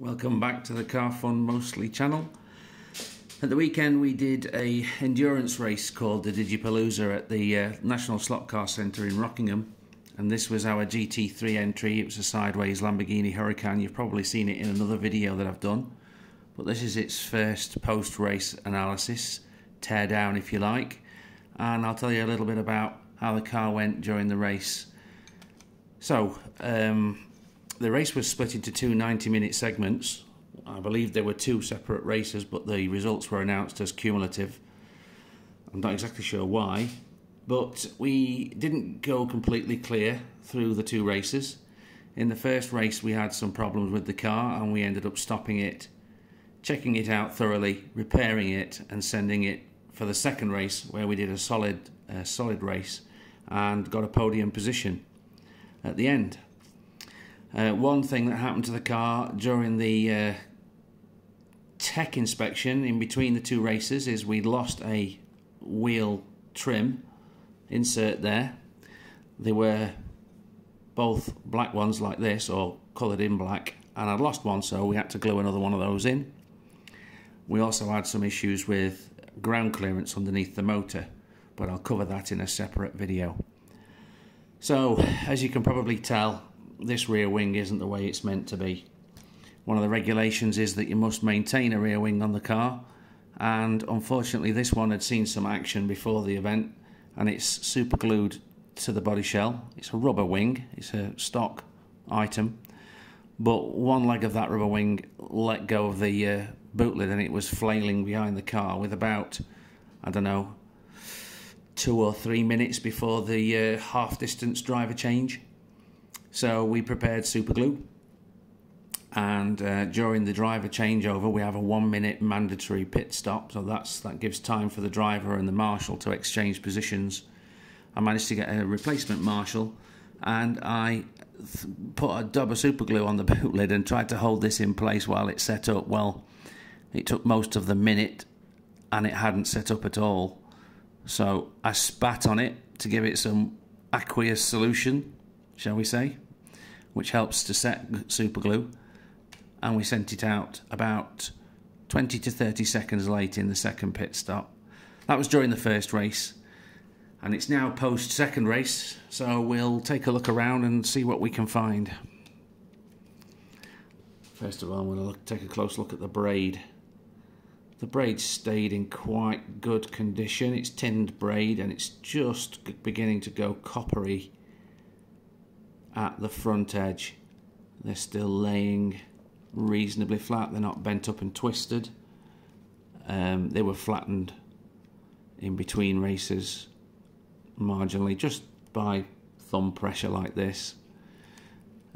Welcome back to the Car Fun Mostly channel. At the weekend we did a endurance race called the Digipalooza at the uh, National Slot Car Centre in Rockingham and this was our GT3 entry. It was a sideways Lamborghini Huracan. You've probably seen it in another video that I've done but this is its first post-race analysis, tear down if you like and I'll tell you a little bit about how the car went during the race. So, um, the race was split into two 90 minute segments. I believe there were two separate races, but the results were announced as cumulative. I'm not exactly sure why, but we didn't go completely clear through the two races. In the first race, we had some problems with the car and we ended up stopping it, checking it out thoroughly, repairing it, and sending it for the second race, where we did a solid, uh, solid race and got a podium position at the end. Uh, one thing that happened to the car during the uh, tech inspection in between the two races is we lost a wheel trim insert there. They were both black ones like this or coloured in black and I'd lost one so we had to glue another one of those in. We also had some issues with ground clearance underneath the motor but I'll cover that in a separate video. So as you can probably tell this rear wing isn't the way it's meant to be. One of the regulations is that you must maintain a rear wing on the car and unfortunately this one had seen some action before the event and it's super glued to the body shell. It's a rubber wing, it's a stock item but one leg of that rubber wing let go of the uh, boot lid and it was flailing behind the car with about, I don't know, two or three minutes before the uh, half distance driver change. So we prepared super glue, and uh, during the driver changeover, we have a one minute mandatory pit stop. So that's that gives time for the driver and the marshal to exchange positions. I managed to get a replacement marshal, and I put a dab of super glue on the boot lid and tried to hold this in place while it set up. Well, it took most of the minute, and it hadn't set up at all. So I spat on it to give it some aqueous solution shall we say, which helps to set super glue. And we sent it out about 20 to 30 seconds late in the second pit stop. That was during the first race. And it's now post second race, so we'll take a look around and see what we can find. First of all, I'm going to look, take a close look at the braid. The braid stayed in quite good condition. It's tinned braid and it's just beginning to go coppery at the front edge. They're still laying reasonably flat. They're not bent up and twisted. Um, they were flattened in between races marginally just by thumb pressure like this.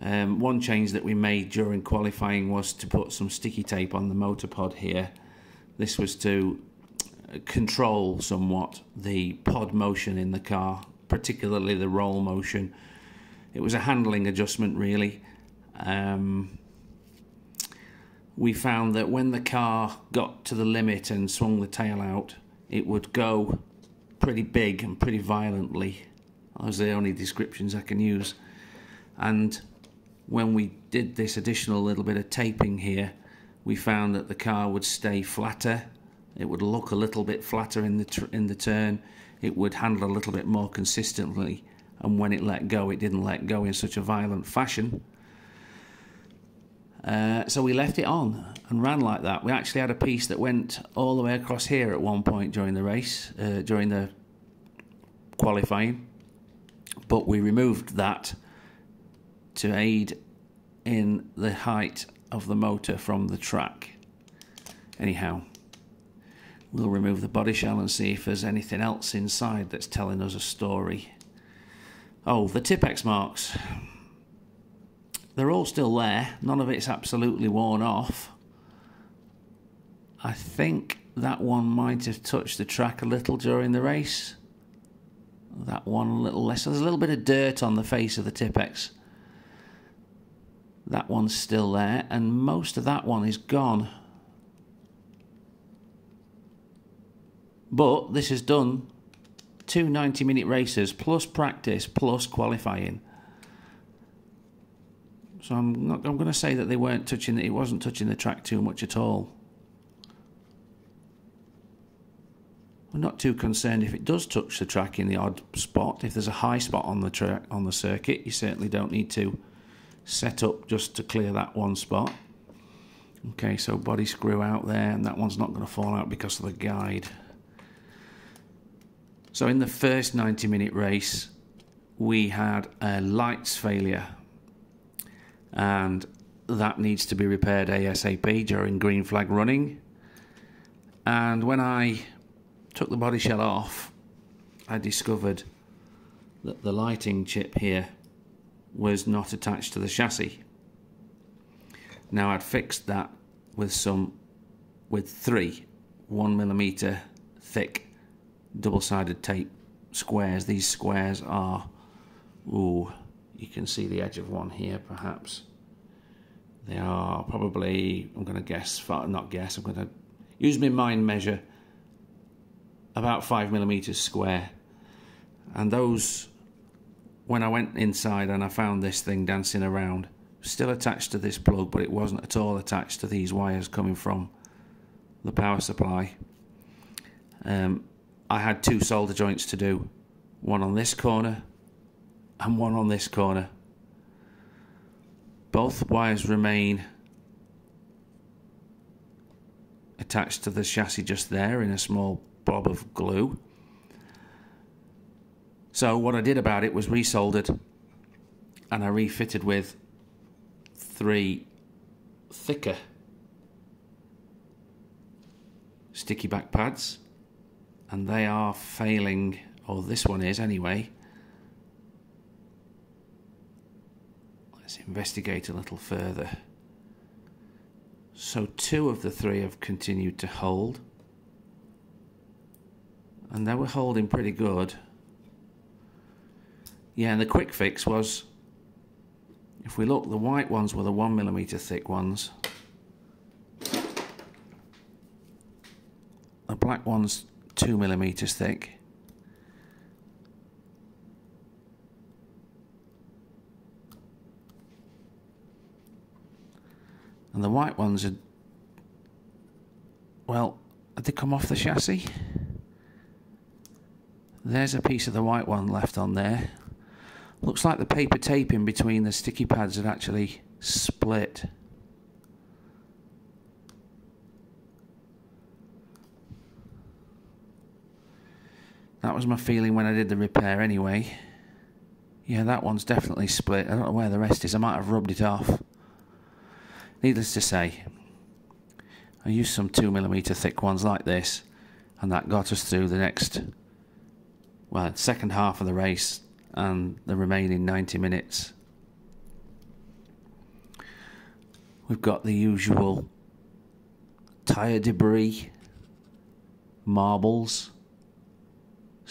Um, one change that we made during qualifying was to put some sticky tape on the motor pod here. This was to control somewhat the pod motion in the car, particularly the roll motion it was a handling adjustment really. Um, we found that when the car got to the limit and swung the tail out, it would go pretty big and pretty violently. Those are the only descriptions I can use. And when we did this additional little bit of taping here, we found that the car would stay flatter. It would look a little bit flatter in the in the turn. It would handle a little bit more consistently and when it let go, it didn't let go in such a violent fashion. Uh, so we left it on and ran like that. We actually had a piece that went all the way across here at one point during the race, uh, during the qualifying, but we removed that to aid in the height of the motor from the track. Anyhow, we'll remove the body shell and see if there's anything else inside that's telling us a story. Oh, the Tipp-Ex marks. They're all still there. None of it's absolutely worn off. I think that one might have touched the track a little during the race. That one a little less. There's a little bit of dirt on the face of the Tipp-Ex. That one's still there, and most of that one is gone. But this is done two 90 minute races plus practice plus qualifying. So I'm not. I'm going to say that they weren't touching. It wasn't touching the track too much at all. I'm not too concerned if it does touch the track in the odd spot. If there's a high spot on the track on the circuit, you certainly don't need to set up just to clear that one spot. Okay, so body screw out there, and that one's not going to fall out because of the guide. So in the first 90 minute race, we had a lights failure, and that needs to be repaired ASAP during green flag running. And when I took the body shell off, I discovered that the lighting chip here was not attached to the chassis. Now I'd fixed that with some with three one millimeter thick double-sided tape squares. These squares are ooh, you can see the edge of one here perhaps. They are probably I'm going to guess not guess I'm going to use my mind measure about five millimeters square and those when I went inside and I found this thing dancing around still attached to this plug, but it wasn't at all attached to these wires coming from the power supply. Um, I had two solder joints to do, one on this corner and one on this corner. Both wires remain attached to the chassis just there in a small bob of glue. So what I did about it was resoldered and I refitted with three thicker sticky back pads and they are failing or this one is anyway. Let's investigate a little further. So two of the three have continued to hold. And they were holding pretty good. Yeah and the quick fix was if we look, the white ones were the one millimeter thick ones. The black one's two millimeters thick. And the white ones are, well, had they come off the chassis? There's a piece of the white one left on there. Looks like the paper taping between the sticky pads had actually split. That was my feeling when I did the repair anyway. Yeah, that one's definitely split. I don't know where the rest is. I might have rubbed it off. Needless to say, I used some 2mm thick ones like this, and that got us through the next, well, second half of the race and the remaining 90 minutes. We've got the usual tyre debris, marbles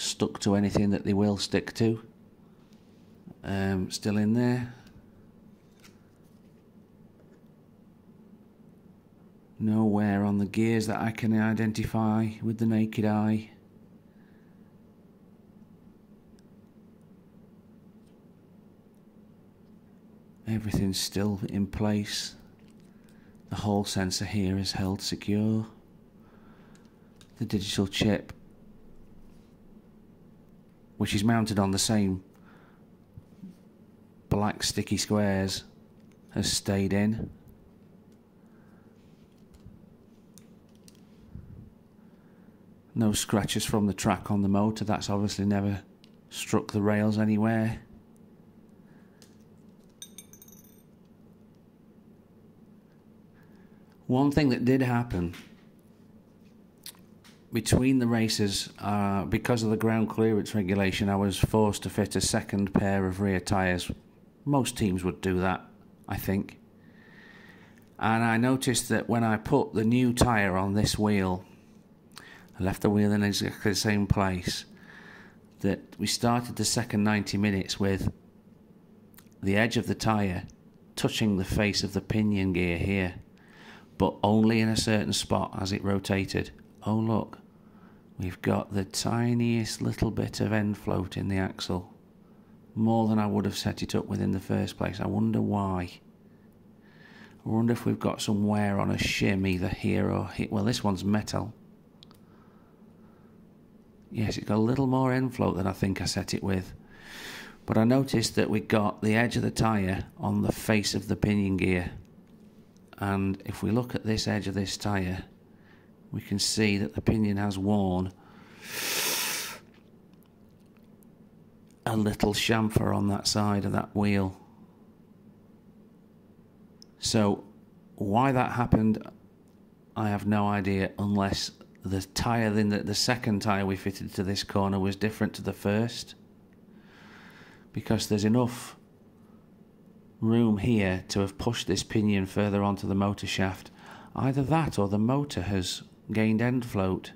stuck to anything that they will stick to. Um, still in there. No wear on the gears that I can identify with the naked eye. Everything's still in place. The Hall sensor here is held secure. The digital chip, which is mounted on the same black sticky squares, has stayed in. No scratches from the track on the motor, that's obviously never struck the rails anywhere. One thing that did happen between the races, uh, because of the ground clearance regulation, I was forced to fit a second pair of rear tyres. Most teams would do that, I think. And I noticed that when I put the new tyre on this wheel, I left the wheel in exactly the same place, that we started the second 90 minutes with the edge of the tyre touching the face of the pinion gear here but only in a certain spot as it rotated. Oh, look, we've got the tiniest little bit of end float in the axle. More than I would have set it up with in the first place. I wonder why. I wonder if we've got some wear on a shim either here or here. Well, this one's metal. Yes, it's got a little more end float than I think I set it with. But I noticed that we got the edge of the tyre on the face of the pinion gear. And if we look at this edge of this tyre, we can see that the pinion has worn a little chamfer on that side of that wheel. So, why that happened, I have no idea unless the tyre, then the, the second tyre we fitted to this corner was different to the first. Because there's enough room here to have pushed this pinion further onto the motor shaft. Either that or the motor has gained end float.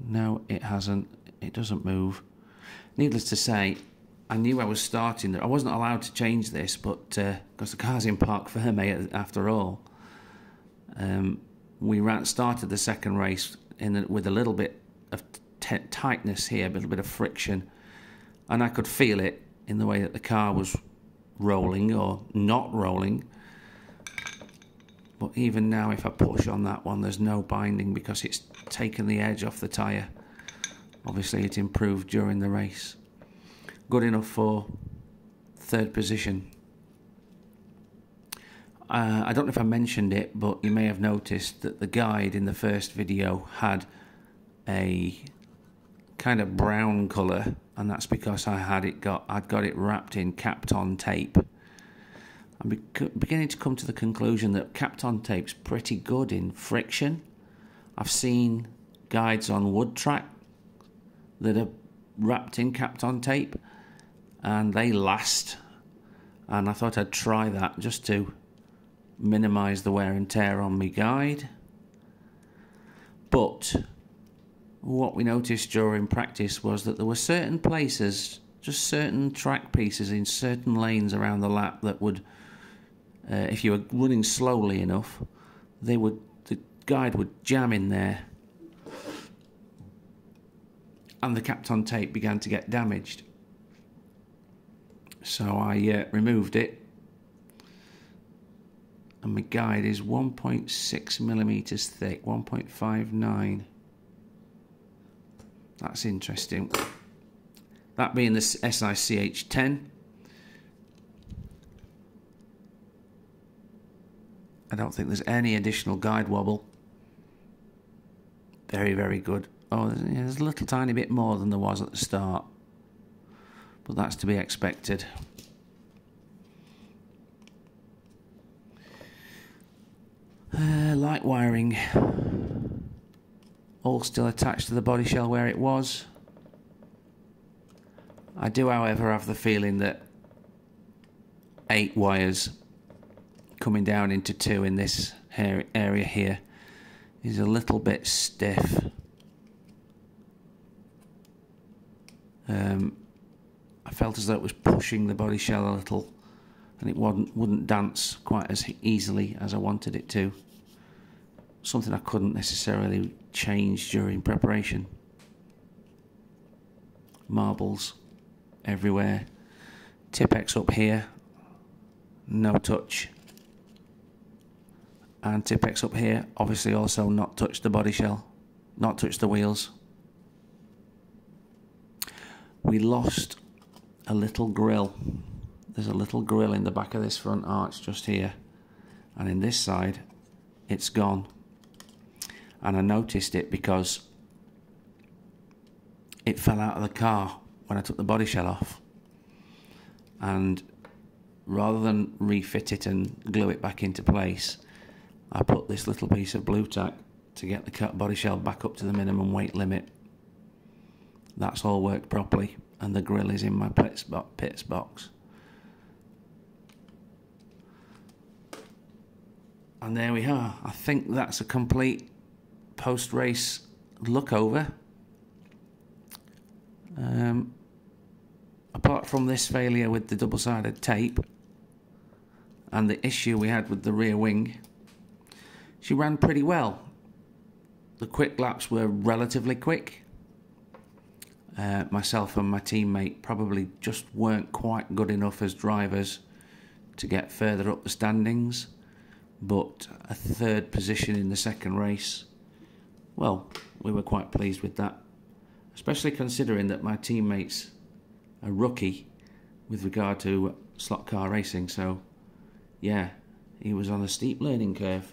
No, it hasn't. It doesn't move. Needless to say, I knew I was starting. there. I wasn't allowed to change this, but because uh, the car's in parc ferme after all, um, we ran, started the second race in the, with a little bit of tightness here, a little bit of friction, and I could feel it in the way that the car was rolling or not rolling. But even now, if I push on that one, there's no binding because it's taken the edge off the tyre. Obviously, it improved during the race. Good enough for third position. Uh, I don't know if I mentioned it, but you may have noticed that the guide in the first video had a kind of brown colour, and that's because I had it got I'd got it wrapped in Kapton tape. I'm beginning to come to the conclusion that Kapton tape's pretty good in friction. I've seen guides on wood track that are wrapped in Kapton tape and they last. And I thought I'd try that just to minimise the wear and tear on my guide. But what we noticed during practice was that there were certain places, just certain track pieces in certain lanes around the lap that would uh, if you were running slowly enough, they would the guide would jam in there, and the Kapton tape began to get damaged. So I uh, removed it, and my guide is 1.6 millimeters thick, 1.59. That's interesting. That being the SICH10. I don't think there's any additional guide wobble. Very, very good. Oh, there's a little tiny bit more than there was at the start. But that's to be expected. Uh, light wiring. All still attached to the body shell where it was. I do, however, have the feeling that eight wires coming down into two in this area here is a little bit stiff. Um, I felt as though it was pushing the body shell a little and it wouldn't, wouldn't dance quite as easily as I wanted it to. Something I couldn't necessarily change during preparation. Marbles everywhere. Tipp-Ex up here, no touch and Tipp-Ex up here obviously also not touch the body shell not touch the wheels. We lost a little grill. There's a little grill in the back of this front arch just here. And in this side it's gone. And I noticed it because it fell out of the car when I took the body shell off. And rather than refit it and glue it back into place I put this little piece of Blu Tack to get the cut body shell back up to the minimum weight limit. That's all worked properly and the grill is in my pits, pits box. And there we are. I think that's a complete post-race look over. Um, apart from this failure with the double-sided tape and the issue we had with the rear wing, she ran pretty well. The quick laps were relatively quick. Uh, myself and my teammate probably just weren't quite good enough as drivers to get further up the standings. but a third position in the second race. Well, we were quite pleased with that, especially considering that my teammate's a rookie with regard to slot car racing. So, yeah, he was on a steep learning curve.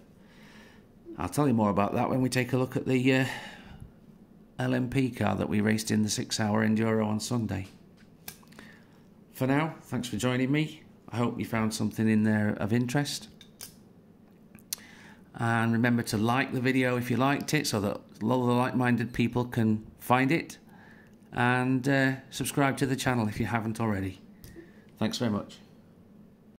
I'll tell you more about that when we take a look at the uh, LMP car that we raced in the six hour enduro on Sunday. For now, thanks for joining me. I hope you found something in there of interest. And remember to like the video if you liked it so that a lot of the like minded people can find it. And uh, subscribe to the channel if you haven't already. Thanks very much.